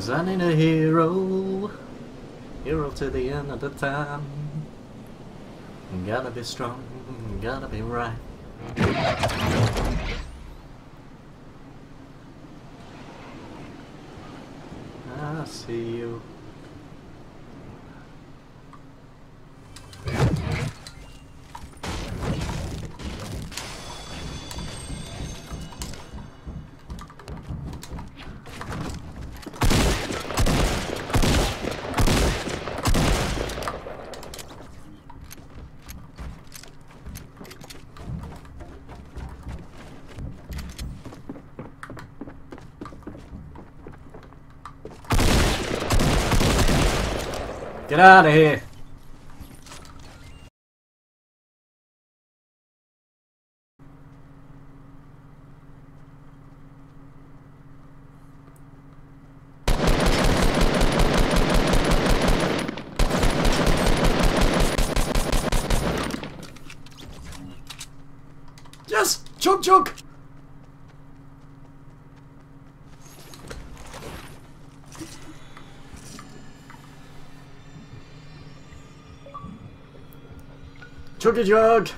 Cause I need a hero. Hero to the end of the time. Gotta be strong, gotta be right. I see you. Get out of here! Yes! Chug chug! Chuggy jug!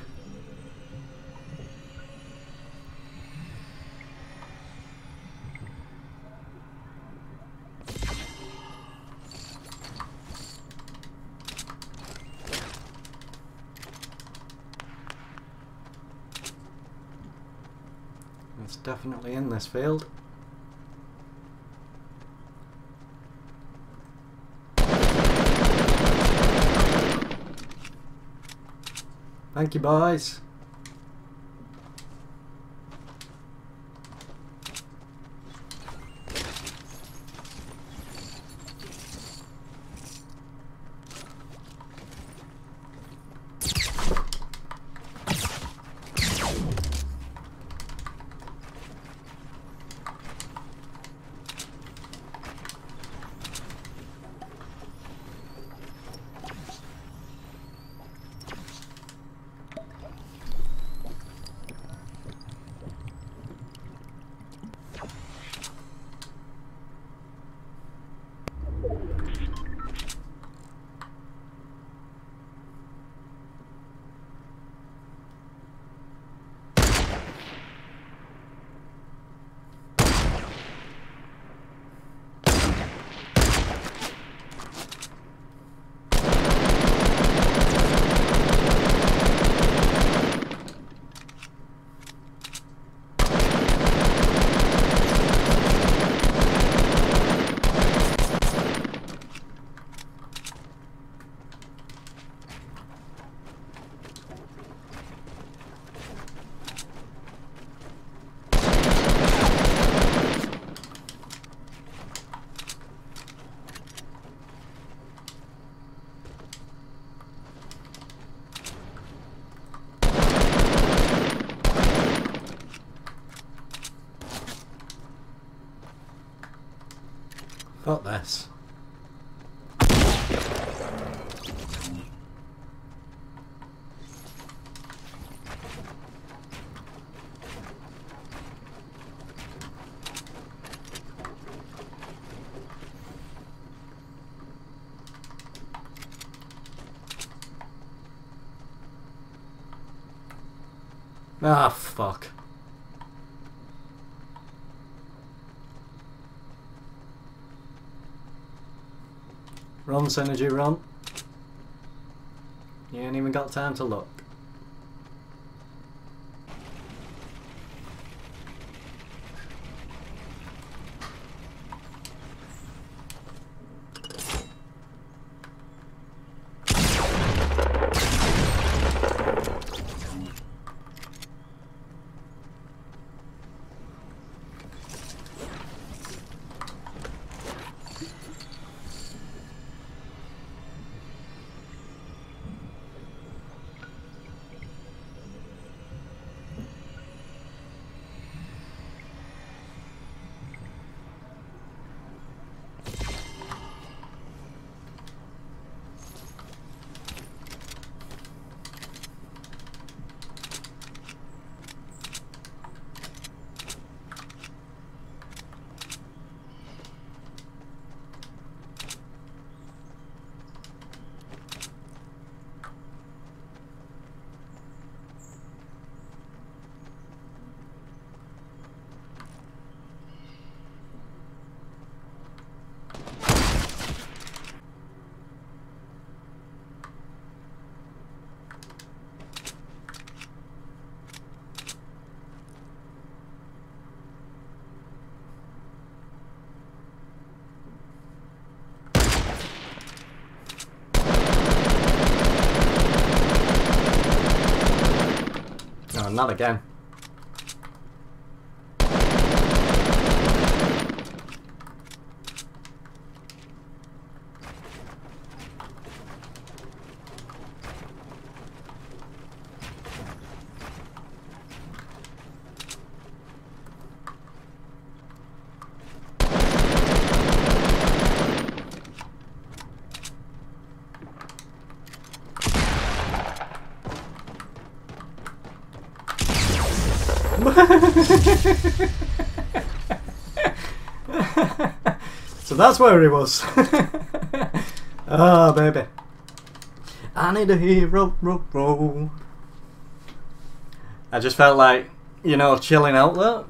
It's definitely in this field. Thank you, boys. Fuck this. Ah, fuck. Run, Synergy, run. You ain't even got time to look. Oh, not again. So that's where he was. oh, baby. I need a hero, ro, ro. I just felt like, you know, chilling out there